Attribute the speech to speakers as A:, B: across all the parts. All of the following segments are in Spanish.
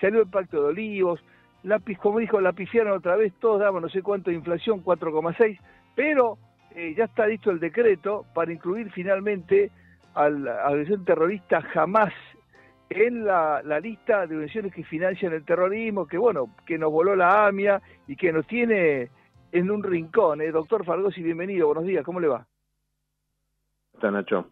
A: salió el Pacto de Olivos, la, como dijo la pifiaron otra vez, todos daban no sé cuánto de inflación, 4,6, pero eh, ya está listo el decreto para incluir finalmente a la agresión terrorista jamás en la, lista de organizaciones que financian el terrorismo, que bueno, que nos voló la AMIA y que nos tiene en un rincón. ¿eh? Doctor Fargosi, bienvenido, buenos días, ¿cómo le va?
B: Está Nacho.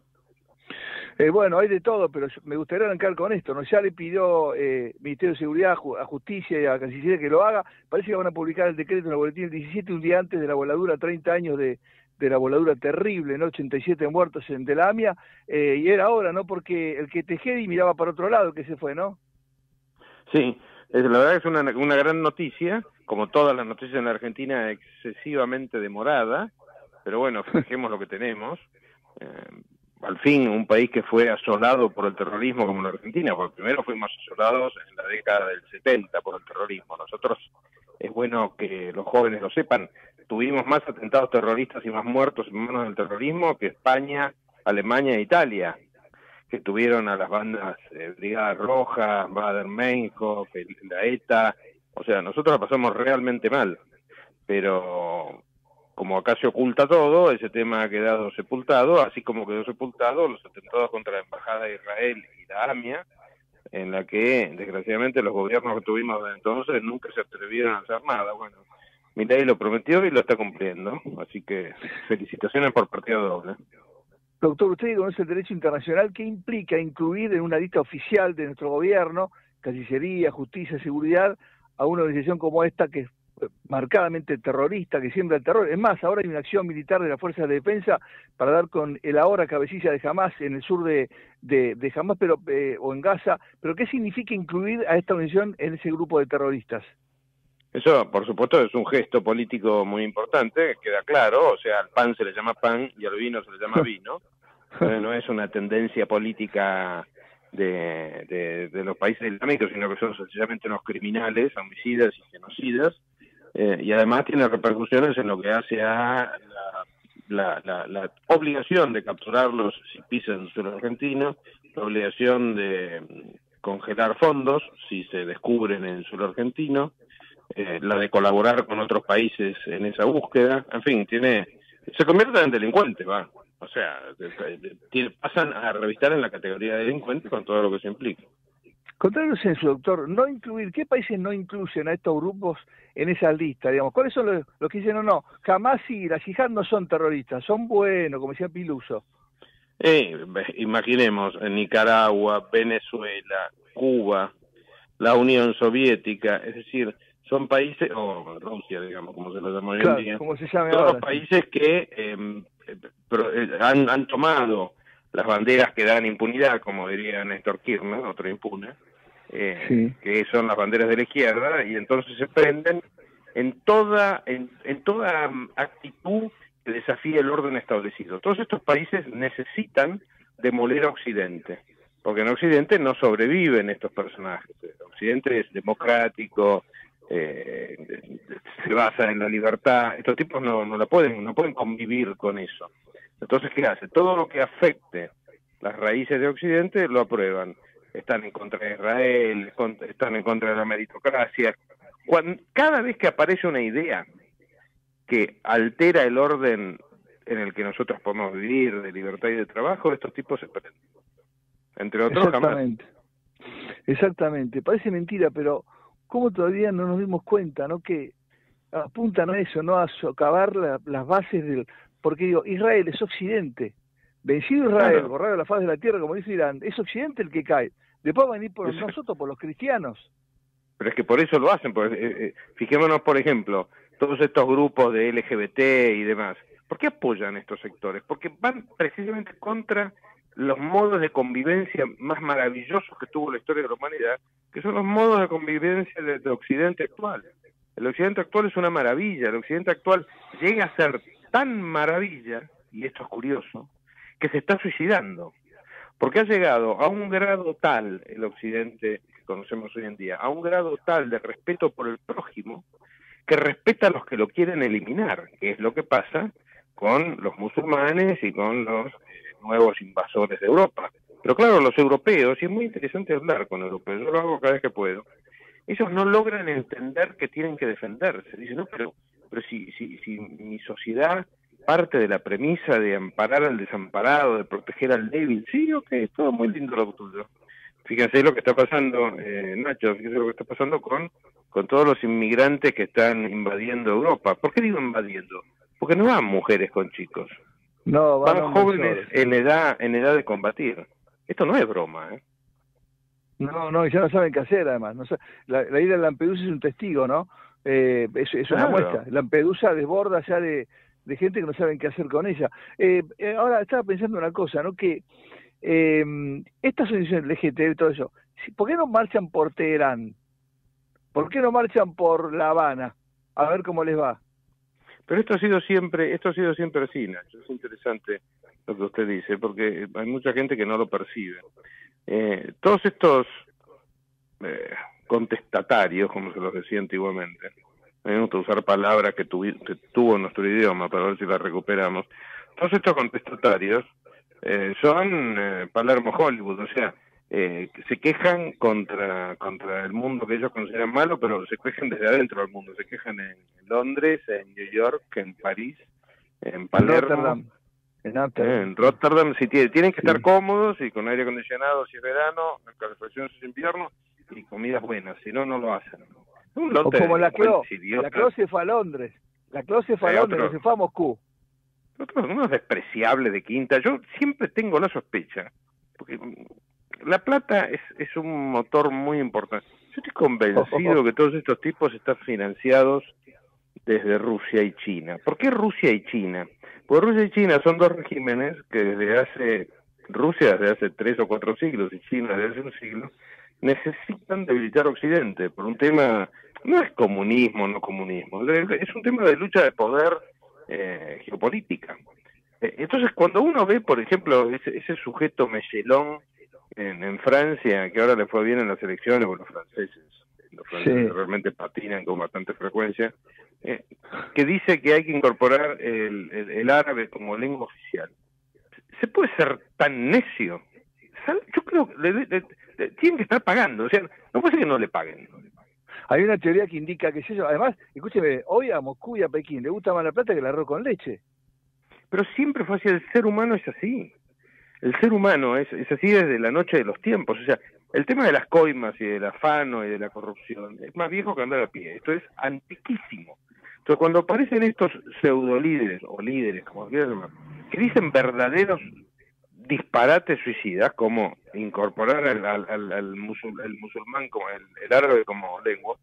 A: Eh, bueno, hay de todo, pero me gustaría arrancar con esto. ¿no? Ya le pidió eh, Ministerio de Seguridad a Justicia y a Cancillería que lo haga. Parece que van a publicar el decreto en el boletín el 17, un día antes de la voladura, 30 años de, la voladura terrible, ¿no? 87 muertos en de la AMIA, eh, y era ahora, ¿no? Porque el que Tejedi miraba para otro lado, que se fue, ¿no?
B: Sí, es, la verdad es una, una gran noticia, como todas las noticias en la Argentina, excesivamente demorada, pero bueno, fijemos lo que tenemos. Eh, al fin un país que fue asolado por el terrorismo como la Argentina, porque primero fuimos asolados en la década del 70 por el terrorismo. Nosotros, es bueno que los jóvenes lo sepan, tuvimos más atentados terroristas y más muertos en manos del terrorismo que España, Alemania e Italia, que tuvieron a las bandas eh, Brigada Roja, Baden-Meinhof, la ETA, o sea, nosotros la pasamos realmente mal, pero como acá se oculta todo, ese tema ha quedado sepultado, así como quedó sepultado los atentados contra la Embajada de Israel y la AMIA, en la que desgraciadamente los gobiernos que tuvimos desde entonces nunca se atrevieron a hacer nada. Bueno, Milei lo prometió y lo está cumpliendo, así que felicitaciones por partido doble.
A: Doctor, usted conoce el derecho internacional, ¿qué implica incluir en una lista oficial de nuestro gobierno, Cancillería, Justicia, Seguridad, a una organización como esta que marcadamente terrorista, que siembra el terror. Es más, ahora hay una acción militar de las fuerzas de defensa para dar con el ahora cabecilla de Hamas en el sur de, de, Hamas pero, eh, o en Gaza. Pero ¿qué significa incluir a esta organización en ese grupo de terroristas?
B: Eso, por supuesto, es un gesto político muy importante, queda claro, o sea, al pan se le llama pan y al vino se le llama vino. no es una tendencia política de, de, los países islámicos, sino que son sencillamente unos criminales, homicidas y genocidas, eh, y además tiene repercusiones en lo que hace a la, la, obligación de capturarlos si pisan suelo argentino, la obligación de congelar fondos si se descubren en suelo argentino, eh, la de colaborar con otros países en esa búsqueda, en fin, tiene se convierte en delincuente, va. O sea, pasan a revistar en la categoría de delincuente con todo lo que se implica.
A: Contanos eso, doctor, no incluir, ¿qué países no incluyen a estos grupos en esa lista? Digamos, ¿cuáles son los, que dicen, no, no, jamás y la yihad no son terroristas, son buenos, como decía Piluso?
B: Eh, imaginemos, en Nicaragua, Venezuela, Cuba, la Unión Soviética, es decir, son países, o Rusia, digamos, como se lo llama hoy en día,
A: como se llama
B: todos los países que eh, eh, han, han tomado las banderas que dan impunidad, como diría Néstor Kirchner, otro impune, eh, que son las banderas de la izquierda, y entonces se prenden en toda, en, en toda mm, actitud que desafíe el orden establecido. Todos estos países necesitan demoler a Occidente, porque en Occidente no sobreviven estos personajes. Occidente es democrático, eh, se basa en la libertad. Estos tipos no, no la pueden, no pueden convivir con eso. Entonces, ¿qué hace? Todo lo que afecte las raíces de Occidente lo aprueban. Están en contra de Israel, están en contra de la meritocracia. cada vez que aparece una idea que altera el orden en el que nosotros podemos vivir de libertad y de trabajo, estos tipos se prenden. Entre otros,
A: Exactamente. Exactamente. Parece mentira, pero ¿cómo todavía no nos dimos cuenta, no? Que apuntan a eso, ¿no? A socavar las bases del, porque digo, Israel es Occidente. Vencido Israel, borrado la faz de la tierra, como dice Irán, es Occidente el que cae. Después van a venir por nosotros, por los cristianos.
B: Pero es que por eso lo hacen. Porque, eh, eh, fijémonos, por ejemplo, todos estos grupos de LGBT y demás. ¿Por qué apoyan estos sectores? Porque van precisamente contra los modos de convivencia más maravillosos que tuvo la historia de la humanidad, que son los modos de convivencia del de Occidente actual. El Occidente actual es una maravilla, el Occidente actual llega a ser tan maravilla, y esto es curioso, que se está suicidando. Porque ha llegado a un grado tal el occidente que conocemos hoy en día, a un grado tal de respeto por el prójimo, que respeta a los que lo quieren eliminar, que es lo que pasa con los musulmanes y con los eh, nuevos invasores de Europa. Pero claro, los europeos, y es muy interesante hablar con europeos, yo lo hago cada vez que puedo, ellos no logran entender que tienen que defenderse. Dicen, no, pero, pero si, si, si mi sociedad parte de la premisa de amparar al desamparado, de proteger al débil, sí, ok, todo muy lindo lo tuyo. Fíjense lo que está pasando, eh, Nacho, fíjense lo que está pasando con, con todos los inmigrantes que están invadiendo Europa. ¿Por qué digo invadiendo? Porque no van mujeres con chicos. No, van, jóvenes en edad, en edad de combatir. Esto no es broma, ¿eh?
A: No, no, y ya no saben qué hacer además. No, la, la isla de Lampedusa es un testigo, ¿no? Eh, es, es una muestra. Lampedusa desborda ya de, de gente que no saben qué hacer con ella. Eh, eh ahora estaba pensando una cosa, ¿no? Que eh, estas asociaciones LGTB y todo eso, ¿por qué no marchan por Teherán? ¿Por qué no marchan por La Habana? A ver cómo les va.
B: Pero esto ha sido siempre, esto ha sido siempre así, Nacho. Es interesante lo que usted dice, porque hay mucha gente que no lo percibe. Eh, todos estos eh, contestatarios, como se los decía antiguamente, me gusta usar palabras que, tuvo nuestro idioma para ver si las recuperamos. Todos estos contestatarios eh, son eh, Palermo Hollywood, o sea, eh, se quejan contra contra el mundo que ellos consideran malo, pero se quejan desde adentro del mundo, se quejan en Londres, en New York, en París, en Palermo, en, en Rotterdam, si tienen, que estar cómodos y con aire acondicionado si es verano, calefacción si es invierno y comidas buenas, si no, no lo hacen.
A: o como la Clo, la Clo se fue a Londres, la Clo se fue a Londres, se fue a Moscú
B: uno es despreciable de quinta. Yo siempre tengo la sospecha, porque la plata es, es un motor muy importante. Yo estoy convencido que todos estos tipos están financiados desde Rusia y China. ¿Por qué Rusia y China? Porque Rusia y China son dos regímenes que desde hace, Rusia desde hace tres o cuatro siglos y China desde hace un siglo, necesitan debilitar Occidente por un tema, no es comunismo, no comunismo, es un tema de lucha de poder eh, geopolítica. Eh, entonces, cuando uno ve, por ejemplo, ese, ese sujeto Mechelón en, en, Francia, que ahora le fue bien en las elecciones, bueno, los franceses, los franceses realmente patinan con bastante frecuencia, eh, que dice que hay que incorporar el, el, árabe como lengua oficial. ¿Se puede ser tan necio? Yo creo que tienen que estar pagando, o sea, no puede ser que no le paguen.
A: Hay una teoría que indica que eso. Además, escúcheme, hoy a Moscú y a Pekín le gusta más la plata que el arroz con leche.
B: Pero siempre fue así, el ser humano es así. El ser humano es, es así desde la noche de los tiempos. O sea, el tema de las coimas y del afano y de la corrupción es más viejo que andar a pie. Esto es antiquísimo. Entonces, cuando aparecen estos pseudo líderes o líderes, como quieras llamar, que dicen verdaderos disparates suicidas como incorporar al, al, al, musulmán como el, árabe como lengua.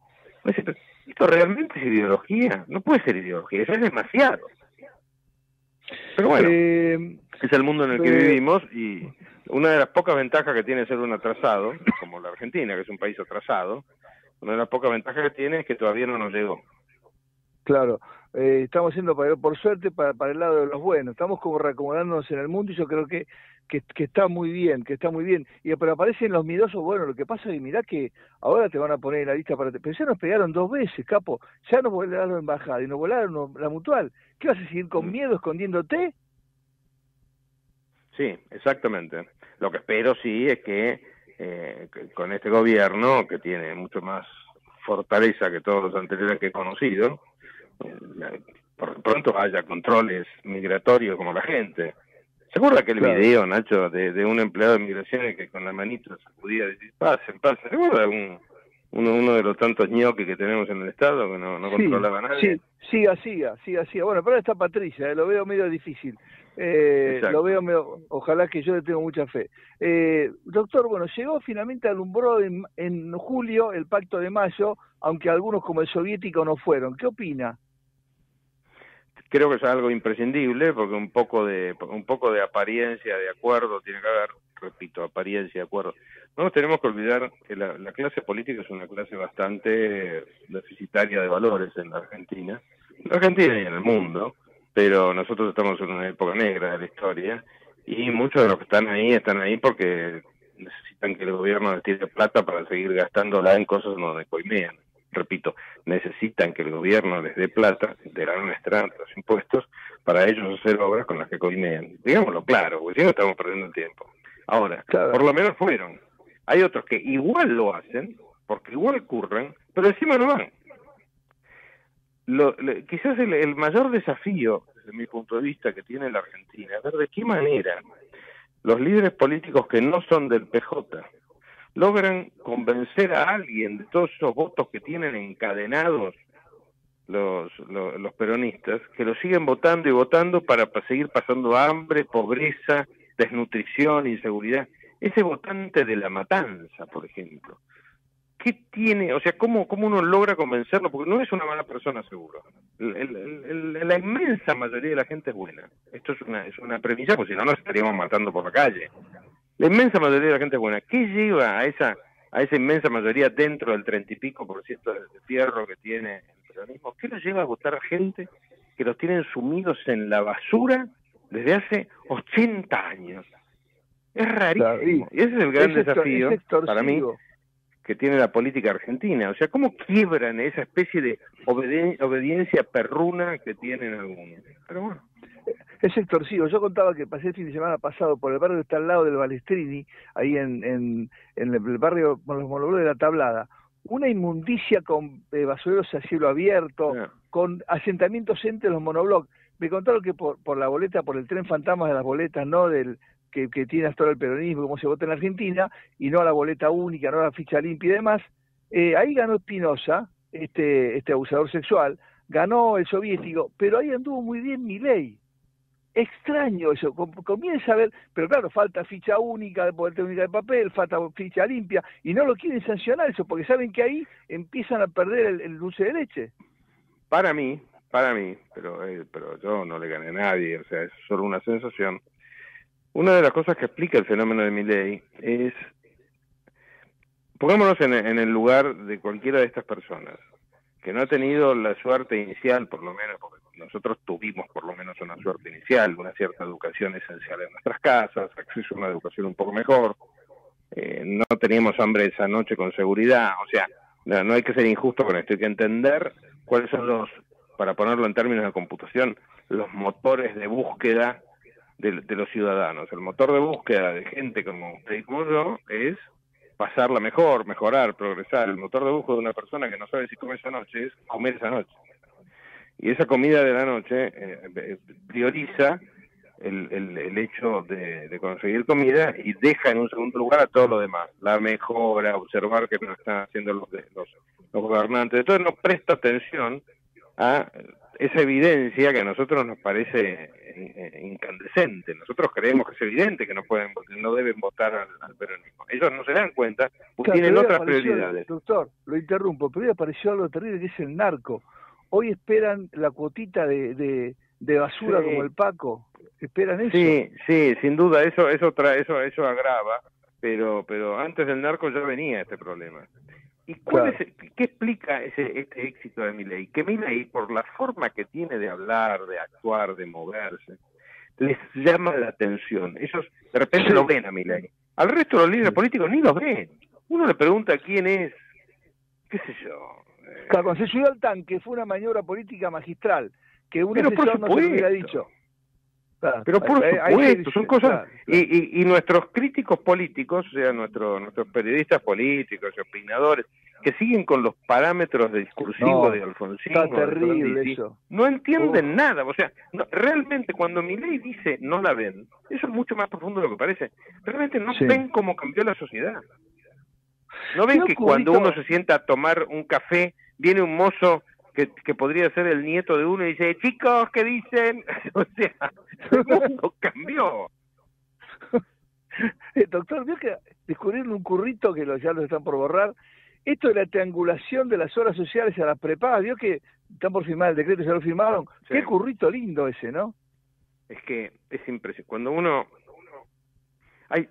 B: Esto realmente es ideología, no puede ser ideología, eso es demasiado. Pero bueno, eh, es el mundo en el que eh, vivimos y una de las pocas ventajas que tiene ser un atrasado, como la Argentina, que es un país atrasado, una de las pocas ventajas que tiene es que todavía no nos llegó.
A: Claro, eh, estamos yendo para, por suerte para, para el lado de los buenos, estamos como reacomodándonos en el mundo y yo creo que, que, está muy bien, que está muy bien. Y pero aparecen los miedosos, bueno, lo que pasa es que mirá que ahora te van a poner en la lista para... Pero ya nos pegaron dos veces, capo, ya nos volaron la embajada y nos volaron la mutual. ¿Qué vas a seguir con mm. miedo escondiéndote?
B: Sí, exactamente. Lo que espero sí es que eh, con este gobierno, que tiene mucho más fortaleza que todos los anteriores que he conocido, por pronto haya controles migratorios como la gente. ¿Se acuerda aquel video, Nacho, de, de, un empleado de migraciones que con la manito sacudía y decía, pasen, pasen? ¿Se acuerda un, uno, uno de los tantos ñoques que tenemos en el Estado que no, no controlaba a nadie?
A: Sí, siga, siga, siga, siga. Bueno, pero ahora está Patricia, eh, lo veo medio difícil. Eh, lo veo, ojalá que yo le tengo mucha fe. Eh, doctor, bueno, llegó finalmente, alumbró en, en julio el Pacto de Mayo, aunque algunos como el soviético no fueron. ¿Qué opina?
B: creo que es algo imprescindible porque un poco de un poco de apariencia de acuerdo tiene que haber repito apariencia de acuerdo no tenemos que olvidar que la, clase política es una clase bastante deficitaria de valores en la Argentina en la Argentina y en el mundo pero nosotros estamos en una época negra de la historia y muchos de los que están ahí están ahí porque necesitan que el gobierno les tire plata para seguir gastándola en cosas donde coimean repito, necesitan que el gobierno les dé plata de la nuestra, los impuestos, para ellos hacer obras con las que coimean. Digámoslo claro, porque si no estamos perdiendo el tiempo. Ahora, por lo menos fueron. Hay otros que igual lo hacen, porque igual curran, pero encima no van. Lo, quizás el, mayor desafío, desde mi punto de vista, que tiene la Argentina, es ver de qué manera los líderes políticos que no son del PJ logran convencer a alguien de todos esos votos que tienen encadenados los, los, peronistas, que lo siguen votando y votando para seguir pasando hambre, pobreza, desnutrición, inseguridad. Ese votante de la matanza, por ejemplo, ¿qué tiene? O sea, ¿cómo, cómo uno logra convencerlo? Porque no es una mala persona, seguro. la inmensa mayoría de la gente es buena. Esto es una, es una premisa, porque si no nos estaríamos matando por la calle. La inmensa mayoría de la gente es buena. ¿Qué lleva a esa a esa inmensa mayoría dentro del treinta y pico por ciento de fierro que tiene el peronismo? ¿Qué lo lleva a votar a gente que los tienen sumidos en la basura desde hace 80 años? Es rarísimo. y ese es el gran desafío para mí que tiene la política argentina. O sea, ¿cómo quiebran esa especie de obediencia perruna que tienen algunos? Pero bueno.
A: Es extorsivo. Yo contaba que pasé el fin de semana pasado por el barrio que está al lado del Balestrini, ahí en, en, el barrio, con los monobloques de la Tablada. Una inmundicia con eh, basureros a cielo abierto, con asentamientos entre los monoblocks. Me contaron que por, por la boleta, por el tren fantasma de las boletas, no del, que, tiene hasta ahora el peronismo, como se vota en Argentina, y no a la boleta única, no a la ficha limpia y demás, eh, ahí ganó Espinosa, este, este abusador sexual, ganó el soviético, pero ahí anduvo muy bien mi ley. Extraño eso, comienza a ver, pero claro, falta ficha única, boleta única de papel, falta ficha limpia, y no lo quieren sancionar eso, porque saben que ahí empiezan a perder el, el dulce de leche.
B: Para mí, para mí, pero, eh, pero yo no le gané a nadie, o sea, es solo una sensación una de las cosas que explica el fenómeno de Milley es, pongámonos en, el lugar de cualquiera de estas personas, que no ha tenido la suerte inicial, por lo menos, porque nosotros tuvimos por lo menos una suerte inicial, una cierta educación esencial en nuestras casas, acceso a una educación un poco mejor, eh, no teníamos hambre esa noche con seguridad, o sea, no hay que ser injusto con esto, hay que entender cuáles son los, para ponerlo en términos de computación, los motores de búsqueda de, los ciudadanos. El motor de búsqueda de gente como usted y como yo es pasarla mejor, mejorar, progresar. El motor de búsqueda de una persona que no sabe si come esa noche es comer esa noche. Y esa comida de la noche eh, prioriza el, el, hecho de, conseguir comida y deja en un segundo lugar a todo lo demás. La mejora, observar que no están haciendo los, los, los gobernantes. Entonces no presta atención a esa evidencia que a nosotros nos parece eh, incandescente. Nosotros creemos que es evidente que no pueden no deben votar al, peronismo. Ellos no se dan cuenta, porque tienen otras prioridades.
A: Doctor, lo interrumpo, pero hoy apareció algo terrible que es el narco. Hoy esperan la cuotita de, de, basura como el Paco. ¿Esperan eso?
B: Sí, sí, sin duda, eso eso eso eso agrava, pero pero antes del narco ya venía este problema. ¿Y cuál qué explica ese, este éxito de Milei? Que Milei, por la forma que tiene de hablar, de actuar, de moverse, les llama la atención. Ellos de repente lo ven a Milei. Al resto de los líderes políticos ni los ven. Uno le pregunta quién es, qué sé yo.
A: Eh. cuando se subió al tanque fue una maniobra política magistral, que un asesor no se hubiera dicho.
B: Pero por supuesto, son cosas... Y, y, nuestros críticos políticos, o sea, nuestro, nuestros periodistas políticos y opinadores, que siguen con los parámetros de discursivo de Alfonsín, no entienden nada. O sea, realmente cuando mi ley dice no la ven, eso es mucho más profundo de lo que parece. Realmente no ven cómo cambió la sociedad. No ven que cuando uno se sienta a tomar un café, viene un mozo que, que podría ser el nieto de uno y dice, chicos, ¿qué dicen? o sea, el mundo cambió.
A: Eh, doctor, vio que descubrieron un currito que ya lo están por borrar. Esto de la triangulación de las horas sociales a las prepagas, vio que están por firmar el decreto, ya lo firmaron. Qué currito lindo ese, ¿no?
B: Es que es impresionante. Cuando uno... hay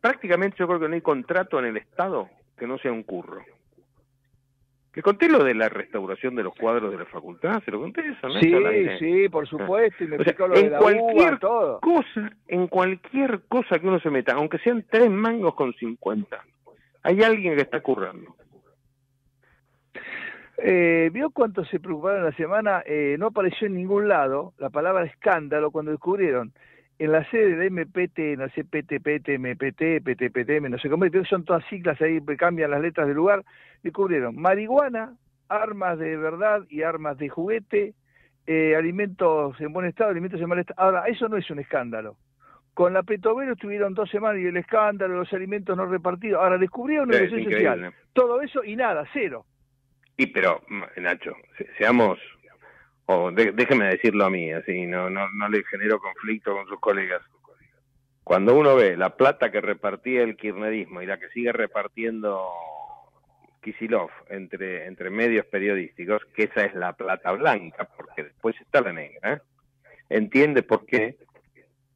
B: Prácticamente yo creo que no hay contrato en el Estado que no sea un curro. Le conté lo de la restauración de los cuadros de la facultad, se lo conté eso, ¿no?
A: Sí, sí, por supuesto, y me lo de la cualquier todo.
B: cosa, en cualquier cosa que uno se meta, aunque sean tres mangos con cincuenta, hay alguien que está currando.
A: Eh, ¿Vio cuánto se preocuparon la semana? Eh, no apareció en ningún lado la palabra escándalo cuando descubrieron en la sede de MPT, no sé, PTPT, MPT, PTPTM, no sé cómo, son todas siglas ahí, cambian las letras del lugar, descubrieron marihuana, armas de verdad y armas de juguete, eh, alimentos en buen estado, alimentos en mal estado. Ahora, eso no es un escándalo. Con la Petovero estuvieron dos semanas y el escándalo, los alimentos no repartidos. Ahora descubrieron una sí, social. Todo eso y nada, cero.
B: Y pero, Nacho, seamos, o déjeme decirlo a mí, así, no, no, no le genero conflicto con sus colegas. Cuando uno ve la plata que repartía el kirchnerismo y la que sigue repartiendo Kisilov entre, entre medios periodísticos, que esa es la plata blanca, porque después está la negra, entiende por qué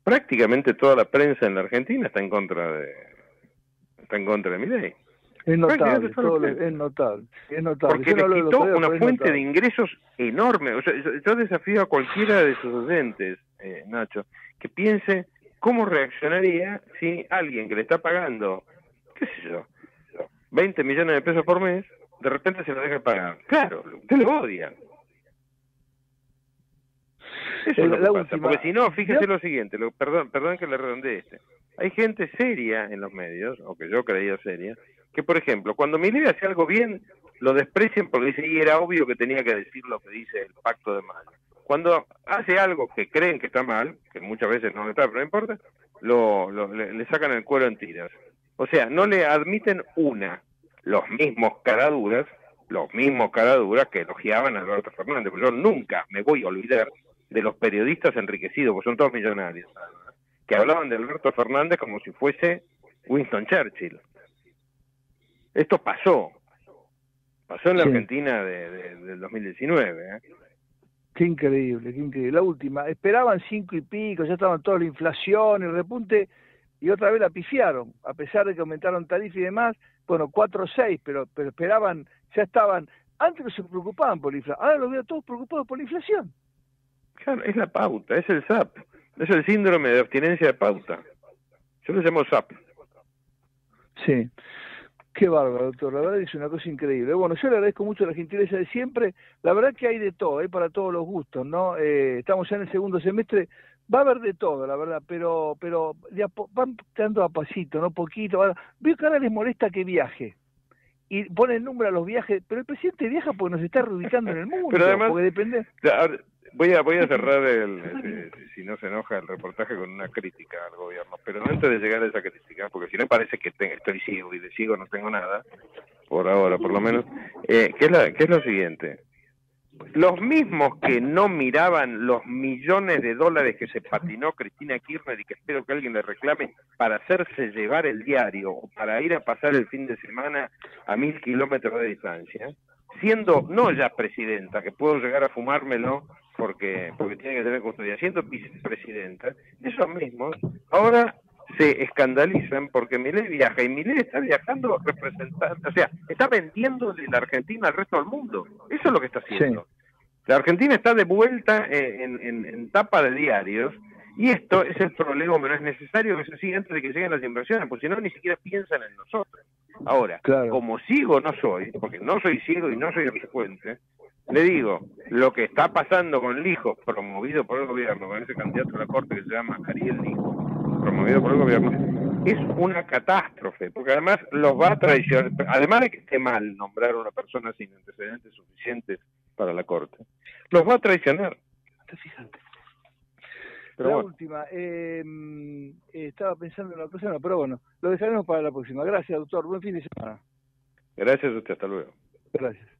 B: prácticamente toda la prensa en la Argentina está en contra de está en contra de mi ley.
A: Es notable, es notable, es notable.
B: Porque le quitó una fuente de ingresos enorme. O sea, yo desafío a cualquiera de sus docentes, eh, Nacho, que piense cómo reaccionaría si alguien que le está pagando, qué sé yo, 20 millones de pesos por mes, de repente se lo deja pagar. Claro, usted lo odia. Eso es lo que pasa. Porque si no, fíjese lo siguiente, lo, perdón, perdón que le redondee este. Hay gente seria en los medios, o que yo creía seria, que por ejemplo, cuando Milei hace algo bien, lo desprecian porque dice, y era obvio que tenía que decir lo que dice el pacto de mal. Cuando hace algo que creen que está mal, que muchas veces no está, pero no importa, lo, le sacan el cuero en tiras. O sea, no le admiten una. Los mismos caraduras, los mismos caraduras que elogiaban a Alberto Fernández. Pero yo nunca me voy a olvidar de los periodistas enriquecidos, porque son todos millonarios, que hablaban de Alberto Fernández como si fuese Winston Churchill. Esto pasó. Pasó en la Argentina de, del 2019. ¿eh?
A: Qué increíble, qué increíble. La última, esperaban cinco y pico, ya estaban toda la inflación, el repunte y otra vez la pifiaron, a pesar de que aumentaron tarifas y demás, bueno, cuatro o seis, pero, pero esperaban, ya estaban, antes no se preocupaban por la inflación, ahora los veo todos preocupados por la inflación.
B: Claro, es la pauta, es el SAP, es el síndrome de abstinencia de pauta. Yo lo llamo SAP.
A: Sí. Qué bárbaro, doctor. La verdad es una cosa increíble. Bueno, yo le agradezco mucho la gentileza de siempre. La verdad que hay de todo, hay para todos los gustos, ¿no? Eh, estamos ya en el segundo semestre va a haber de todo, la verdad, pero pero van dando a pasito, ¿no? Poquito. Veo que ahora les molesta que viaje. Y pone el número a los viajes, pero el presidente viaja porque nos está reubicando en el mundo.
B: Pero además,
A: porque depende.
B: Voy a, voy a cerrar, el, si no se enoja, el reportaje con una crítica al gobierno. Pero antes de llegar a esa crítica, porque si no parece que estoy ciego y de ciego no tengo nada, por ahora por lo menos, eh, ¿qué, es la, ¿qué es lo siguiente? los mismos que no miraban los millones de dólares que se patinó Cristina Kirchner y que espero que alguien le reclame para hacerse llevar el diario o para ir a pasar el fin de semana a mil kilómetros de distancia, siendo no ya presidenta, que puedo llegar a fumármelo porque porque tiene que tener custodia, siendo vicepresidenta, esos mismos ahora se escandalizan porque Milei viaja y Milei está viajando representando, o sea, está vendiendo la Argentina al resto del mundo. Eso es lo que está haciendo. La Argentina está de vuelta en, en, tapa de diarios y esto es el problema, pero es necesario que se siga antes de que lleguen las inversiones, porque si no, ni siquiera piensan en nosotros. Ahora, como sigo no soy, porque no soy ciego y no soy frecuente, le digo, lo que está pasando con el hijo promovido por el gobierno, con ese candidato a la corte que se llama Ariel Lijo, promovido por el gobierno, es una catástrofe, porque además los va a traicionar, además de que esté mal nombrar a una persona sin antecedentes suficientes para la Corte, los va a traicionar.
A: Fíjate. la última, eh, estaba pensando en la próxima, pero bueno, lo dejaremos para la próxima. Gracias, doctor. Buen fin de semana.
B: Gracias a usted, hasta luego.
A: Gracias.